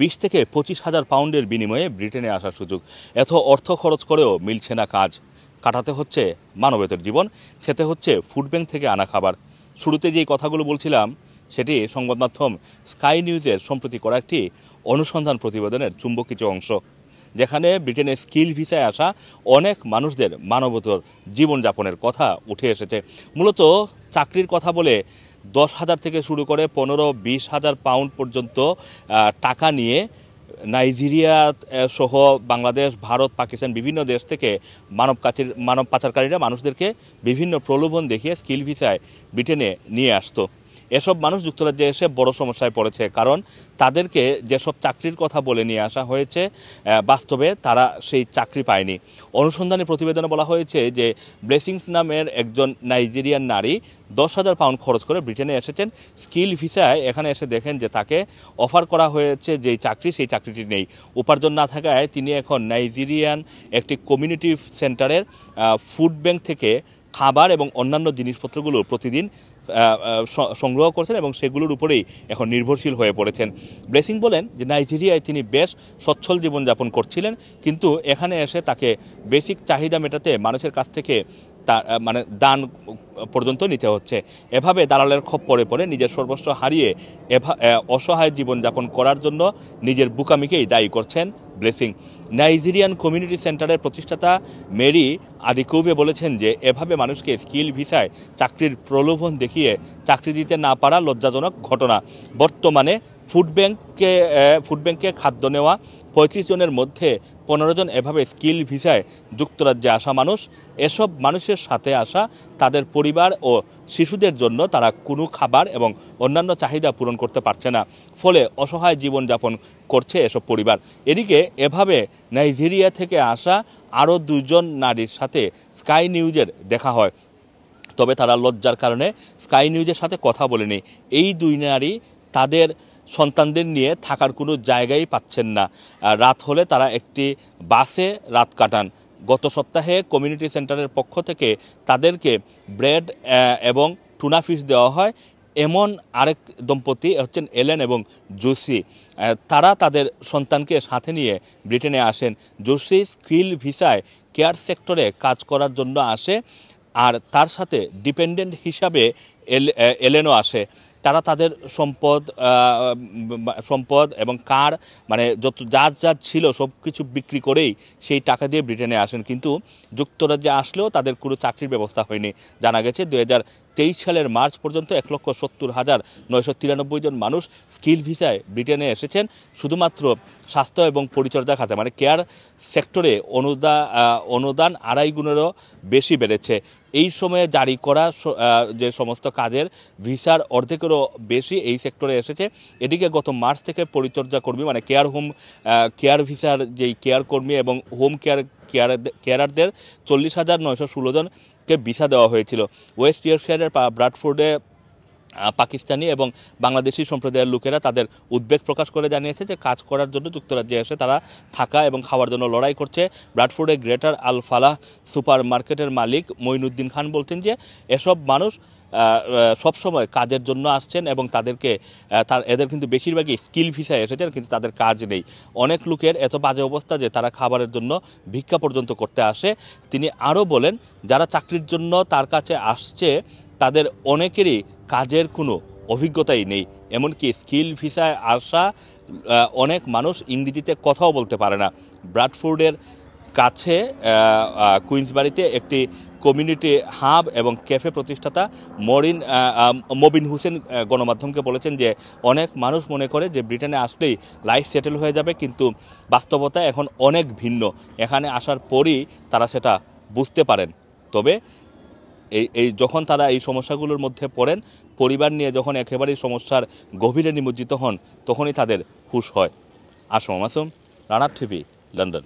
বিশ থেকে পঁচিশ হাজার পাউন্ডের বিনিময়ে ব্রিটেনে আসার সুযোগ। এত অর্থ খরচ করেও মিলছে না কাজ। কাটাতে হচ্ছে মানবেতর জীবন, খেতে হচ্ছে ফুড ব্যাংক থেকে আনা খাবার। শুরুতে যেই কথাগুলো বলছিলাম, সেটি সংবাদ মাধ্যম স্কাই নিউজের সম্প্রতি করা একটি অনুসন্ধান প্রতিবেদনের চুম্বক কিছু অংশ, যেখানে ব্রিটেনে স্কিল ভিসায় আসা অনেক মানুষদের মানবতর জীবনযাপনের কথা উঠে এসেছে। মূলত চাকরির কথা বলে দশ হাজার থেকে শুরু করে পনেরো, বিশ হাজার পাউন্ড পর্যন্ত টাকা নিয়ে নাইজেরিয়া সহ বাংলাদেশ, ভারত, পাকিস্তান বিভিন্ন দেশ থেকে মানব কাচের, মানব পাচারকারীরা মানুষদেরকে বিভিন্ন প্রলোভন দেখিয়ে স্কিল ভিসায় ব্রিটেনে নিয়ে আসতো। এসব মানুষ যুক্তরাজ্যে এসে বড় সমস্যায় পড়েছে, কারণ তাদেরকে যেসব চাকরির কথা বলে নিয়ে আসা হয়েছে বাস্তবে তারা সেই চাকরি পায়নি। অনুসন্ধানী প্রতিবেদনে বলা হয়েছে যে ব্লেসিংস নামের একজন নাইজেরিয়ান নারী দশ হাজার পাউন্ড খরচ করে ব্রিটেনে এসেছেন। স্কিল ভিসায় এখানে এসে দেখেন যে তাকে অফার করা হয়েছে যেই চাকরি, সেই চাকরিটি নেই। উপার্জন না থাকায় তিনি এখন নাইজেরিয়ান একটি কমিউনিটি সেন্টারের ফুড ব্যাংক থেকে খাবার এবং অন্যান্য জিনিসপত্রগুলো প্রতিদিন সংগ্রহ করছেন এবং সেগুলোর উপরেই এখন নির্ভরশীল হয়ে পড়েছেন। ব্লেসিং বলেন যে, নাইজেরিয়ায় তিনি বেশ সচ্ছল জীবনযাপন করছিলেন, কিন্তু এখানে এসে তাকে বেসিক চাহিদা মেটাতে মানুষের কাছ থেকে তা মানে দান পর্যন্ত নিতে হচ্ছে। এভাবে দালালের খপ পরে পরে নিজের সর্বস্ব হারিয়ে অসহায় জীবনযাপন করার জন্য নিজের বুকামিকেই দায়ী করছেন ব্লেসিং। নাইজেরিয়ান কমিউনিটি সেন্টারের প্রতিষ্ঠাতা মেরি আদিকৌবে বলেছেন যে, এভাবে মানুষকে স্কিল ভিসায় চাকরির প্রলোভন দেখিয়ে চাকরি দিতে না পারা লজ্জাজনক ঘটনা। বর্তমানে ফুড ব্যাঙ্ককে ফুড ব্যাংকে খাদ্য নেওয়া পঁয়ত্রিশ জনের মধ্যে পনেরো জন এভাবে স্কিল ভিসায় যুক্তরাজ্যে আসা মানুষ। এসব মানুষের সাথে আসা তাদের পরিবার ও শিশুদের জন্য তারা কোনো খাবার এবং অন্যান্য চাহিদা পূরণ করতে পারছে না। ফলে অসহায় জীবনযাপন করছে এসব পরিবার। এদিকে এভাবে নাইজেরিয়া থেকে আসা আরও দুজন নারীর সাথে স্কাই নিউজের দেখা হয়। তবে তারা লজ্জার কারণে স্কাই নিউজের সাথে কথা বলেনি। এই দুই নারী তাদের সন্তানদের নিয়ে থাকার কোনো জায়গাই পাচ্ছেন না। রাত হলে তারা একটি বাসে রাত কাটান। গত সপ্তাহে কমিউনিটি সেন্টারের পক্ষ থেকে তাদেরকে ব্রেড এবং টুনা ফিশ দেওয়া হয়। এমন আরেক দম্পতি হচ্ছেন এলেন এবং জোসি। তারা তাদের সন্তানকে সাথে নিয়ে ব্রিটেনে আসেন। জোসি স্কিল ভিসায় কেয়ার সেক্টরে কাজ করার জন্য আসে আর তার সাথে ডিপেন্ডেন্ট হিসাবে এল- এলেনও আসে। তারা তাদের সম্পদ সম্পদ এবং কার মানে যত যা যা ছিল সব কিছু বিক্রি করেই সেই টাকা দিয়ে ব্রিটেনে আসেন। কিন্তু যুক্তরাজ্যে আসলেও তাদের কোনো চাকরির ব্যবস্থা হয়নি। জানা গেছে দু হাজার তেইশ সালের মার্চ পর্যন্ত এক লক্ষ সত্তর হাজার নয়শো তিরানব্বই জন মানুষ স্কিল ভিসায় ব্রিটেনে এসেছেন। শুধুমাত্র স্বাস্থ্য এবং পরিচর্যা খাতে মানে কেয়ার সেক্টরে অনুদান অনুদান আড়াই গুণেরও বেশি বেড়েছে। এই সময়ে জারি করা যে সমস্ত কাজের ভিসার অর্ধেকেরও বেশি এই সেক্টরে এসেছে। এদিকে গত মার্চ থেকে পরিচর্যা কর্মী মানে কেয়ার হোম কেয়ার ভিসার যেই কেয়ার কর্মী এবং হোম কেয়ার কেয়ার, কেয়ারারদের চল্লিশ হাজার নয়শো ষোলো জনকে ভিসা দেওয়া হয়েছিল। ওয়েস্ট ইয়র্কশায়ারের ব্রাডফোর্ডে পাকিস্তানি এবং বাংলাদেশি সম্প্রদায়ের লোকেরা তাদের উদ্বেগ প্রকাশ করে জানিয়েছে যে কাজ করার জন্য যুক্তরাজ্যে এসে তারা থাকা এবং খাওয়ার জন্য লড়াই করছে। ব্রাডফোর্ডে গ্রেটার আল ফালাহ সুপার মার্কেটের মালিক মঈনুদ্দিন খান বলছেন যে, এসব মানুষ সব সময় কাজের জন্য আসছেন এবং তাদেরকে তার, এদের কিন্তু বেশিরভাগই স্কিল ভিসায় এসেছেন, কিন্তু তাদের কাজ নেই। অনেক লোকের এত বাজে অবস্থা যে তারা খাবারের জন্য ভিক্ষা পর্যন্ত করতে আসে। তিনি আরও বলেন, যারা চাকরির জন্য তার কাছে আসছে, তাদের অনেকেরই কাজের কোনো অভিজ্ঞতাই নেই। এমনকি স্কিল ভিসায় আসা অনেক মানুষ ইংরেজিতে কথাও বলতে পারে না। ব্রাডফোর্ডের কাছে কুইন্সবাড়িতে একটি কমিউনিটি হাব এবং ক্যাফে প্রতিষ্ঠাতা মরিন মবিন হোসেন গণমাধ্যমকে বলেছেন যে অনেক মানুষ মনে করে যে ব্রিটেনে আসলেই লাইফ সেটেল হয়ে যাবে, কিন্তু বাস্তবতা এখন অনেক ভিন্ন। এখানে আসার পরই তারা সেটা বুঝতে পারেন। তবে এই এই যখন তারা এই সমস্যাগুলোর মধ্যে পড়েন, পরিবার নিয়ে যখন একেবারেই সমস্যার গভীরে নিমজ্জিত হন, তখনই তাদের হুশ হয়। আসম মাসুম রানার টিভি, লন্ডন।